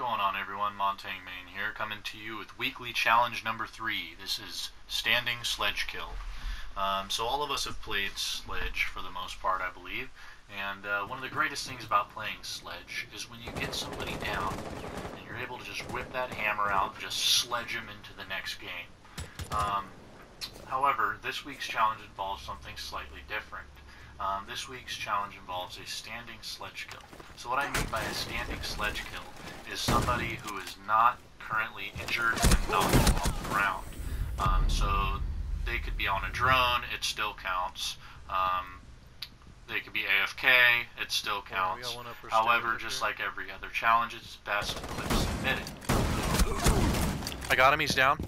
going on, everyone? Montagne Main here, coming to you with weekly challenge number three. This is standing sledge kill. Um, so all of us have played sledge for the most part, I believe. And uh, one of the greatest things about playing sledge is when you get somebody down and you're able to just whip that hammer out and just sledge them into the next game. Um, however, this week's challenge involves something slightly different. Um, this week's challenge involves a standing sledge kill. So what I mean by a standing sledge kill is somebody who is not currently injured and not off the ground. Um, so they could be on a drone, it still counts. Um, they could be AFK, it still counts. However, just like every other challenge, it's best if submitted. I got him, he's down.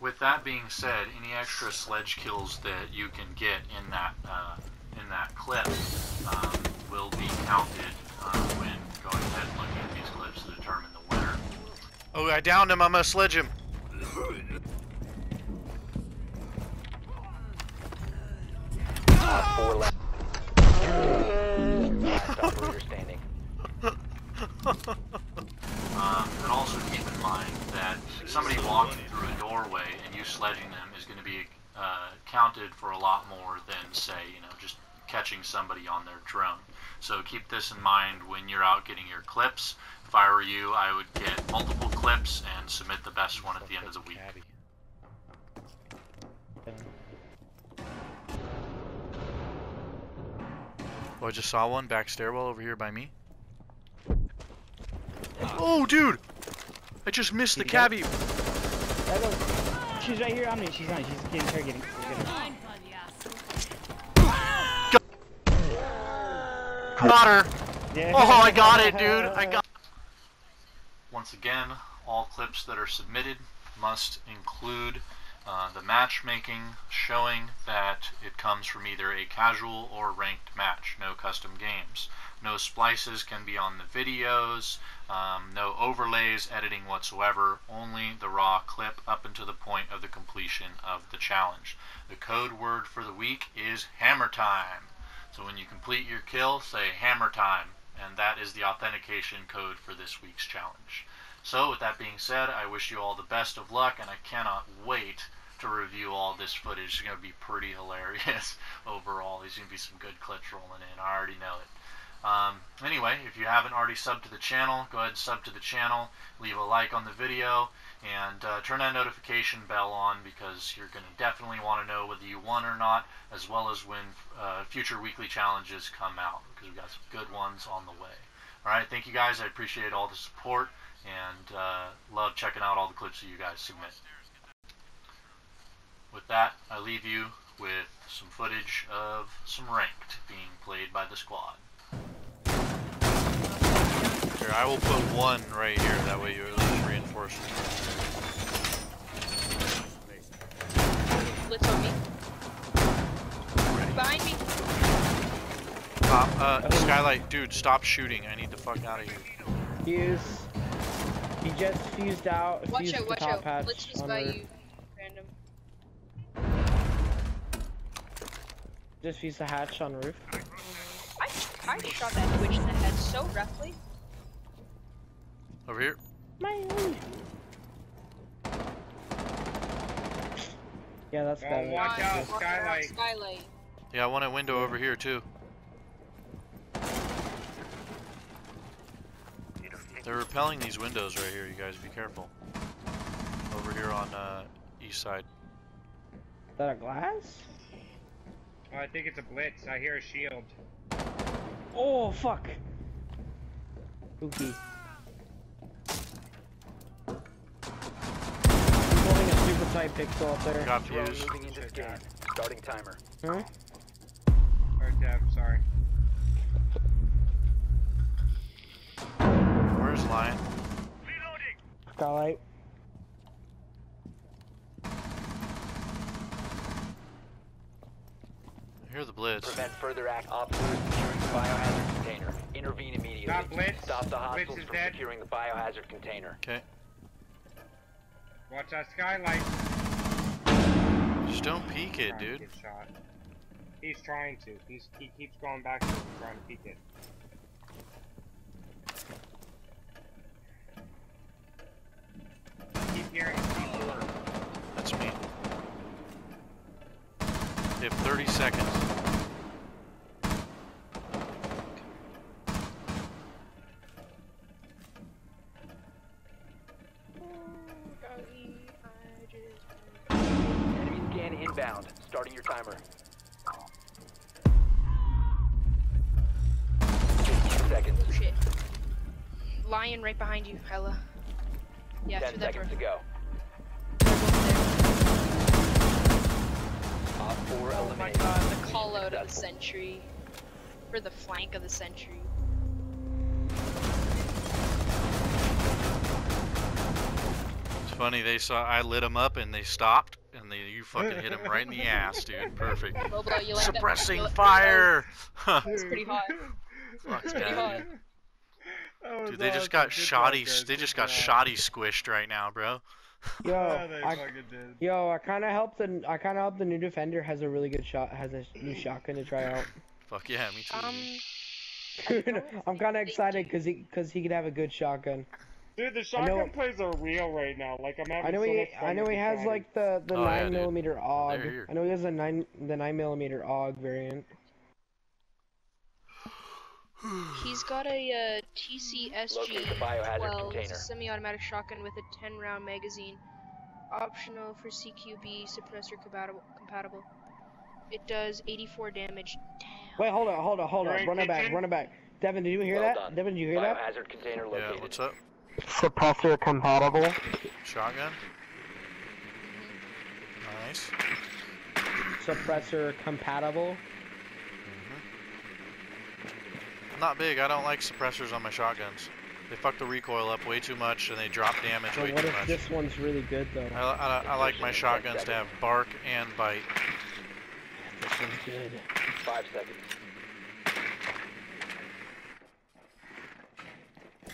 With that being said, any extra sledge kills that you can get in that uh, in that clip um, will be counted uh, when going ahead and looking at these clips to determine the winner. Oh, I downed him. I'm gonna sledge him. Four left. Last operator standing. Um, and also keep in mind that somebody walking through a doorway and you sledging them is going to be uh, counted for a lot more than, say, you know, just catching somebody on their drone. So keep this in mind when you're out getting your clips. If I were you, I would get multiple clips and submit the best one at the end of the week. Oh, I just saw one back stairwell over here by me. Oh, dude! I just missed the Did cavi. you She's right here on me. She's on. She's getting her getting. getting. Got her. Yeah. Oh, I got it, dude. I got. Once again, all clips that are submitted must include uh, the matchmaking showing that it comes from either a casual or ranked match, no custom games. No splices can be on the videos, um, no overlays, editing whatsoever, only the raw clip up until the point of the completion of the challenge. The code word for the week is hammer time. So when you complete your kill, say hammer time, and that is the authentication code for this week's challenge. So with that being said, I wish you all the best of luck, and I cannot wait to review all this footage. It's going to be pretty hilarious overall. There's going to be some good clips rolling in. I already know it. Um, anyway, if you haven't already subbed to the channel, go ahead and sub to the channel, leave a like on the video, and uh, turn that notification bell on because you're going to definitely want to know whether you won or not, as well as when uh, future weekly challenges come out because we've got some good ones on the way. All right, thank you guys. I appreciate all the support and uh, love checking out all the clips that you guys submit. With that, I leave you with some footage of some ranked being played by the squad. Here, I will put one right here. That way you're reinforced. Blitz on me. Behind me. Top, uh, skylight, dude, stop shooting. I need the fuck out of here. Fuze. He just fused out. Watch fused out, the watch top out. hatch Blitz just on by roof. you. Random. Just fused the hatch on roof. I, I shot that Twitch in the head so roughly. Over here. My Yeah, that's Oh, watch out, skylight. Skylight. Yeah, I want a window over here too. They're repelling these windows right here, you guys. Be careful. Over here on uh, east side. Is that a glass? Oh, I think it's a blitz. I hear a shield. Oh fuck. Spooky. Holding a super pixel up there. Got Drone fuse. moving into scan. Starting timer. Huh? Or Dev, sorry. Where's Lion? Skylight. I hear the blitz. Prevent further act. Officers securing the biohazard container. Intervene immediately. Stop blitz. Stop the Blitz hostiles from dead. securing the biohazard container. Okay. Watch that skylight. Just don't peek it, dude. He's trying to. He's he keeps going back to it, trying to peek it. Keep hearing C4. That's me. They have 30 seconds. Lion right behind you, Hella. Yeah, 10 through that door. seconds to go. They're Op 4. Oh my god, the call out of the sentry. For the flank of the sentry. It's funny, they saw I lit them up and they stopped, and they you fucking hit them right in the ass, dude. Perfect. Bobo, you like? Suppressing you like- fire! It's pretty hot. Fuck It's pretty hot. dude. That was they just got Good shoddy. guys. They just got job. shoddy squished right now, bro. Yo, Yeah, I, yo, I kind of helped the I kind of helped the new defender has a really good shot has a new shotgun to try out. Fuck yeah, me too. Um, I'm kind of excited because he because he could have a good shotgun. Dude, the shotgun know- plays are real right now. Like I'm having I know so he much fun I know he has shotgun. like the the Oh, yeah, nine dude. millimeter AUG. I know he has a nine the nine millimeter AUG variant. He's got a uh, TCSG biohazard 12. It's container. a semi-automatic shotgun with a 10 round magazine. Optional for CQB suppressor compatible. compatible. It does 84 damage. Damn. Wait, hold on, hold on, hold on. Right, Run it back, run it back. Devin, did you hear Well that? done. Devin, did you hear that? Biohazard container yeah, what's up? Suppressor compatible. Shotgun? Nice. Suppressor compatible. Not big. I don't like suppressors on my shotguns. They fuck the recoil up way too much and they drop damage So way what if this one's really good though? I, I, I like my shotguns to have bark and bite. This one's good. Five seconds.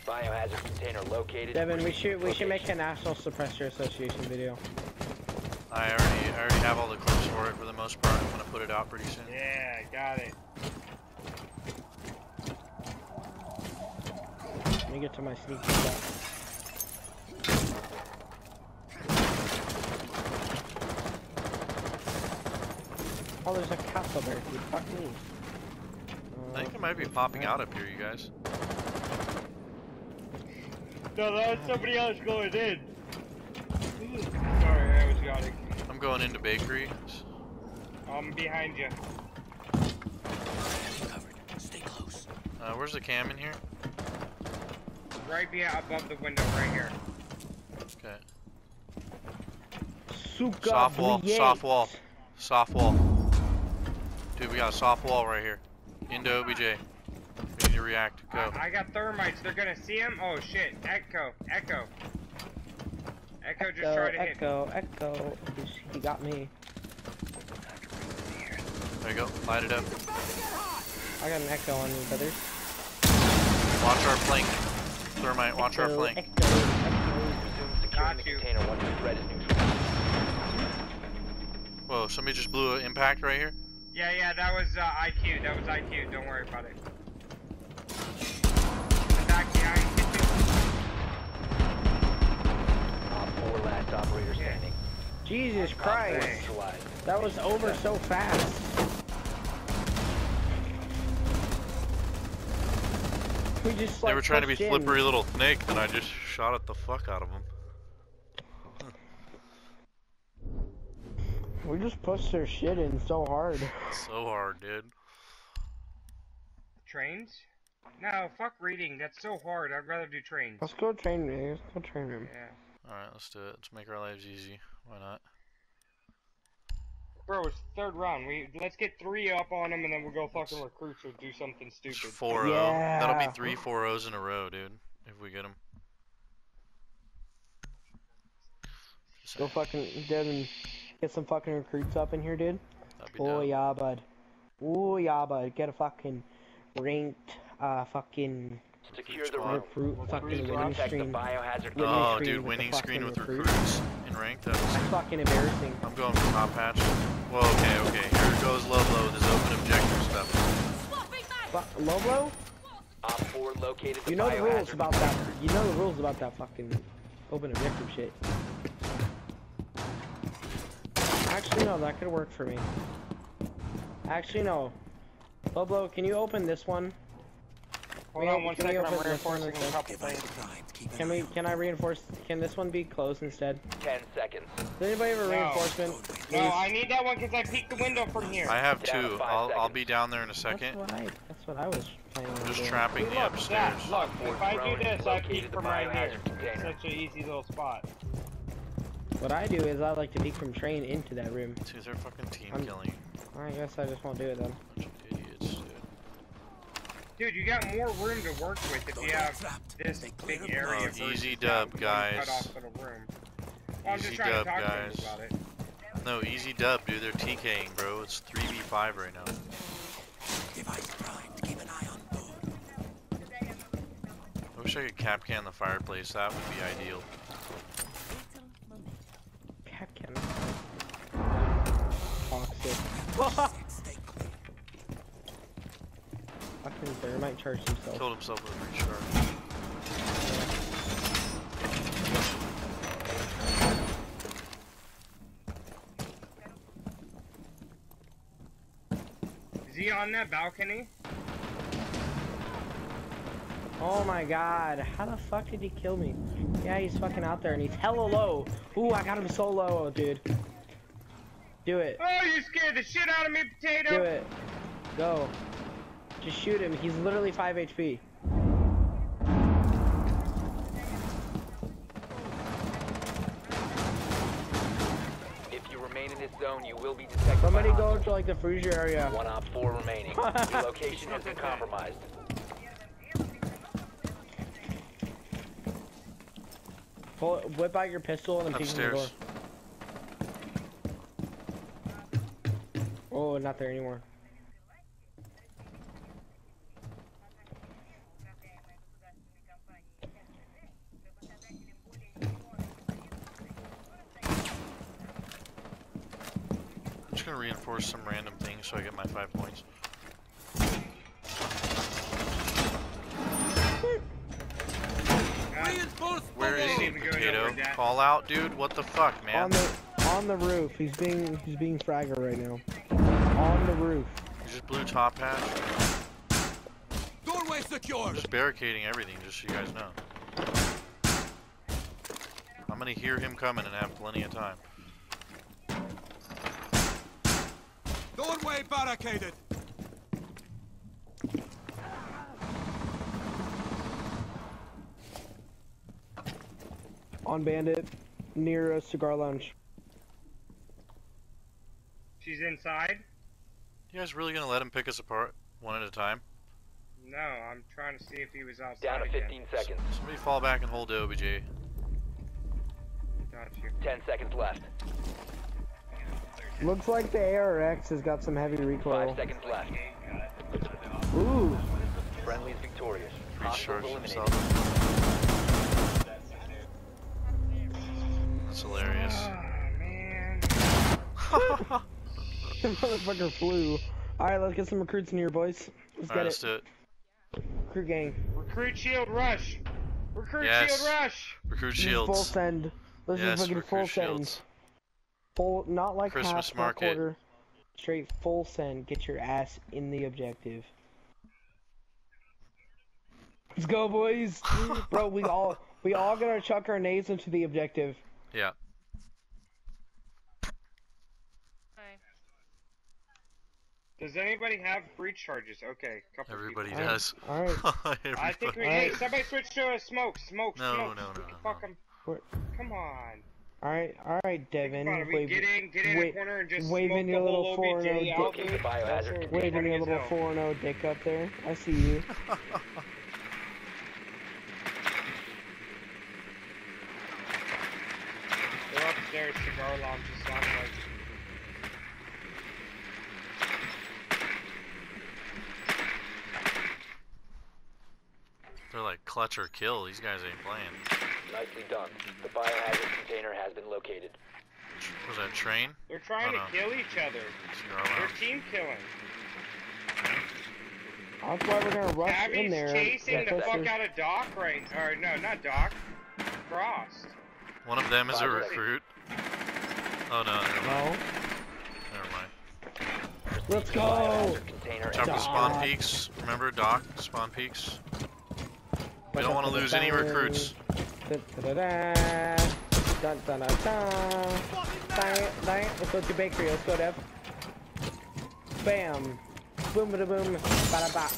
Biohazard container located. Devin, we should we should make a National Suppressor Association video. I already I already have all the clips for it for the most part. I'm gonna put it out pretty soon. Yeah, got it. Me get to my sneaky stuff. Oh, there's a castle there, dude. Fuck me. I think it might be popping out up here, you guys. No, that was somebody else going in. Sorry, I was yawning. I'm going into bakery. I'm behind you. Stay close. Uh, where's the cam in here? Right behind, above the window, right here. Okay. Suka Soft wall, brillante. soft wall. Soft wall. Dude, we got a soft wall right here. Into OBJ. We need to react. Go. I, I got thermites. They're gonna see him. Oh shit! Echo, Echo, Echo just Echo, tried to hit. echo, echo. He got me. There you go. Light it up. I got an echo on me, brothers. Watch our flank. Thermite, watch our flank. Echo, echo. Got the you. container once the threat is neutralized. Whoa, somebody just blew an impact right here. Yeah, yeah, that was uh, IQ. That was IQ. Don't worry about it. The back behind kitchen. Op 4 last operator Yeah. standing. Jesus Christ. That was over so fast. We just like They were trying to be in. slippery little snake, and I just shot at the fuck out of them. We just pushed their shit in so hard. So hard, dude. Trains? No, fuck reading. That's so hard. I'd rather do trains. Let's go train room. Let's go train room. Yeah. Alright, let's do it. Let's make our lives easy. Why not? Bro, it's third round. We let's get three up on him, and then we'll go fucking recruit or do something stupid. 4 0. That'll be three 4 0s in a row, dude. If we get them. Go fucking Devin. Get some fucking recruits up in here, dude. That'd Oh dope. yeah, bud. Oh yeah, bud. Get a fucking ranked, uh, fucking Secure the room. Recruit fucking winning Protect the screen. biohazard Winning. Oh, dude, winning screen with fucking recruits in ranked. That was That's fucking embarrassing. I'm going for top patch. Well, okay, okay. Here goes low low. This open objective stuff. Fu- Loblo, Op 4 located the you know the rules about that. You know the rules about that fucking open objective shit. Actually, no, that could work for me. Actually, no. Loblo, can you open this one? Hold Can on we- one can second, I'm open this one reinforcing a couple things. Can we? Can I reinforce? Can this one be closed instead? 10 seconds. Does anybody have a No. reinforcement? No, I need that one because I peeked the window from here. I have Down two. I'll I'll be down there in a That's second. what I. That's what I was planning on Just doing. trapping See, the look, upstairs. Zach, look, if I do this, I located peek from right here. biohazard container. Such an easy little spot. What I do is I like to peek from train into that room. Dude, they're fucking team I'm- killing. I guess I just won't do it then. Bunch of idiots, dude. Dude, you got more room to work with if you have this big area. Oh, versus easy dub, guys. Cut off little room. Well, I'm Easy just trying dub, to talk guys. No, easy dub, dude. They're TKing, bro. It's 3v5 right now. I wish I could Kapkan the fireplace. That would be ideal. Kapkan. Toxic. Fucking thermite charge himself. Killed himself with a recharge. On that balcony? Oh my god, how the fuck did he kill me? Yeah, he's fucking out there and he's hella low. Ooh, I got him so low, dude. Do it. Oh, you scared the shit out of me, potato! Do it. Go. Just shoot him. He's literally 5 HP. Remain in this zone, you will be detected Somebody by go hostiles. to like the freezer area. One op 4 remaining. Your location has been compromised. Pull, whip out your pistol and then peek in the door. Oh, not there anymore. Gonna reinforce some random things so I get my five points. Where is he, potato? Call out, dude. What the fuck, On man? the on the roof. He's being he's being fragger right now. On the roof. You just blew top hatch. Doorway secure. Just barricading everything, just so you guys know. I'm gonna hear him coming and have plenty of time. Doorway barricaded. On bandit. Near a cigar lounge. She's inside? You guys really gonna let him pick us apart one at a time? No, I'm trying to see if he was outside Down to again. 15 seconds. Somebody fall back and hold the OBJ. Got you. 10 seconds left. Looks like the ARX has got some heavy 5 recoil. seconds left. Ooh. Friendly's victorious. Hostiles Recharge eliminated. himself. That's hilarious. Oh, man. Motherfucker flew. Alright, let's get some recruits in here, boys. Let's Alright, get let's it. do it. Recruit gang. Recruit shield rush! Recruit Yes. shield rush! Recruit This is full shields. send. This Yes, is fucking full recruit send. Shields. Full, not like Christmas half, not market. quarter. Straight full send. Get your ass in the objective. Let's go, boys. Bro, we all we all gotta chuck our nades into the objective. Yeah. Alright. Does anybody have breach charges? Okay, couple Everybody people. does. All right. Everybody. I think we. Alright. Hey, somebody switch to a smoke. Smoke. No, smoke. no, no, no, Fuck no. 'em. Where- Come on. All right, all right, Devin. Come on, wave, get in, get in wait- the corner and just waving smoke your little whole 4 and oh out, 0 Locate the dude. biohazard That's container. it. waving your little hell. 4 0 dick up there. I see you. They're upstairs, cigar lounge. It sounds like. They're clutch or kill. These guys ain't playing. Nicely done. The biohazard container has been located. Was that train? They're trying Oh, no. to kill each other. They're team killing. That's why we're gonna rush in Abby's there. chasing the fuck out of Doc right, or no, not Doc. Frost. One of them is a recruit. Oh no, never mind. No. Never mind. Let's go. biohazard container Watch out for has spawn peaks. Remember, Doc? Spawn peaks. We don't want to lose any recruits. Dun, dun, dun, dun. Dang, dang. Let's go to bakery. Let's go, Dev. Bam. Boom, boom. Ba.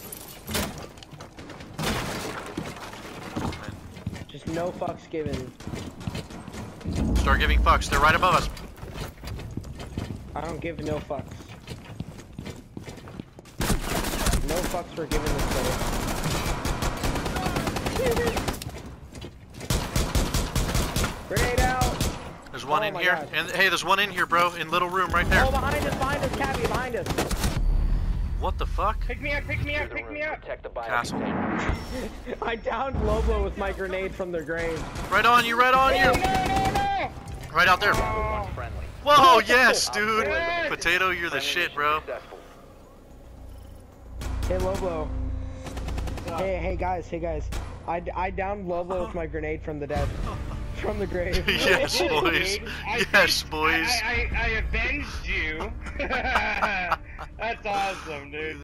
Just no fucks given. Start giving fucks. They're right above us. I don't give no fucks. No fucks were given this day. Grenade out! There's one Oh in here. God. And hey, there's one in here, bro. In little room right there. Oh, behind us, behind us, Cabby, behind us. What the fuck? Pick me up, pick me up, pick room. me up. Protect the bio Castle. I downed Lobo with my grenade from the grave. Right on you, right on No, you. no, no, no! Right out there. One friendly. Whoa, yes, dude. Yes. Potato, you're the shit, mission bro. successful. Hey, Lobo. Hey, hey, guys, hey, guys. I, I downed Lobo with my grenade from the dead. From the grave. yes, boys. I Yes, boys. I, I, I avenged you. That's awesome, dude.